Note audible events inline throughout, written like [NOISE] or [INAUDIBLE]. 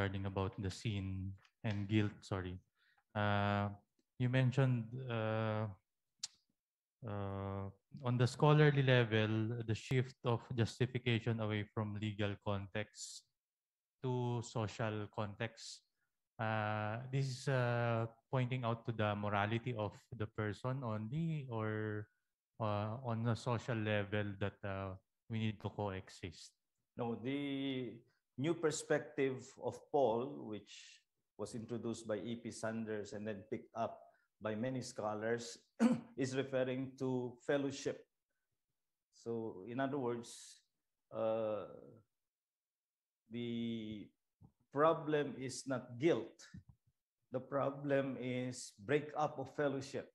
regarding about the sin and guilt. Sorry, uh, you mentioned uh, uh, on the scholarly level the shift of justification away from legal context to social context. Uh, this is uh, pointing out to the morality of the person only, or on a social level that we need to coexist. No, the new perspective of Paul, which was introduced by E.P. Sanders and then picked up by many scholars, [CLEARS THROAT] is referring to fellowship. So, in other words, uh, the problem is not guilt. The problem is break up of fellowship.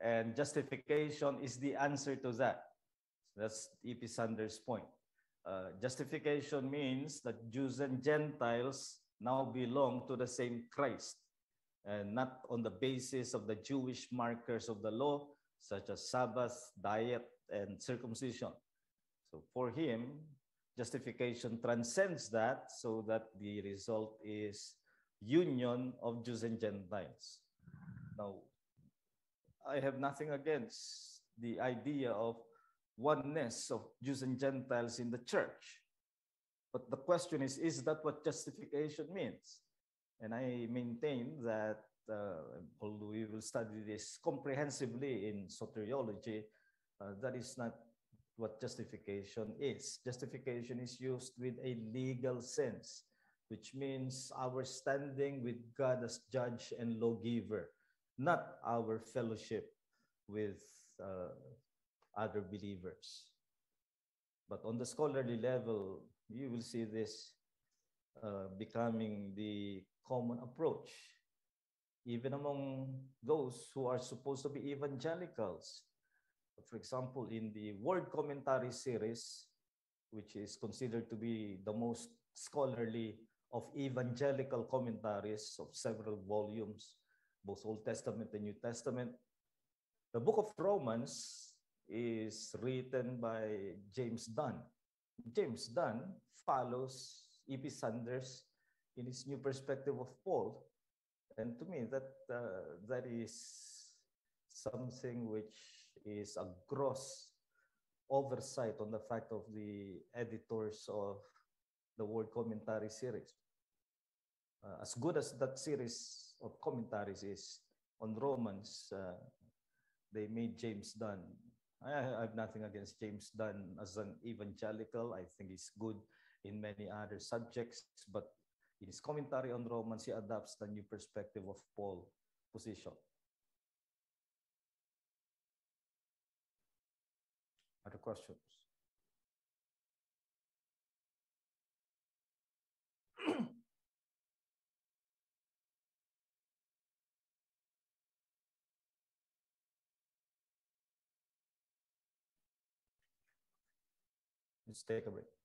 And justification is the answer to that. That's E.P. Sanders' point. Uh, justification means that Jews and Gentiles now belong to the same Christ and not on the basis of the Jewish markers of the law, such as Sabbath, diet, and circumcision. So for him, justification transcends that so that the result is union of Jews and Gentiles. Now, I have nothing against the idea of oneness of Jews and Gentiles in the church. But the question is, is that what justification means? And I maintain that, uh, although we will study this comprehensively in soteriology, uh, that is not what justification is. Justification is used with a legal sense, which means our standing with God as judge and lawgiver, not our fellowship with uh, other believers. But on the scholarly level, you will see this uh, becoming the common approach, even among those who are supposed to be evangelicals. For example, in the Word Commentary series, which is considered to be the most scholarly of evangelical commentaries of several volumes, both Old Testament and New Testament, the book of Romans is written by James Dunn. James Dunn follows E.P. Sanders in his new perspective of Paul. And to me, that uh, that is something which is a gross oversight on the fact of the editors of the Word Commentary series. Uh, as good as that series of commentaries is on Romans, uh, they made James Dunn I have nothing against James Dunn as an evangelical. I think he's good in many other subjects, but in his commentary on Romans, he adopts the new perspective of Paul position. Other questions? Let's take a break.